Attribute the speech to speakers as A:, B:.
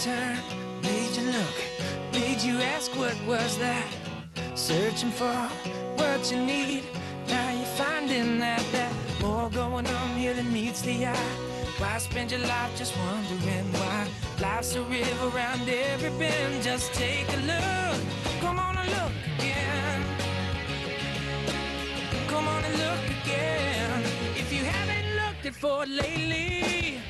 A: turn, made you look, made you ask what was that? Searching for what you need. Now you're finding that that more going on here than meets the eye. Why spend your life just wondering why? Life's a river round every bend. Just take a look. Come on and look again. Come on and look again. If you haven't looked it for lately.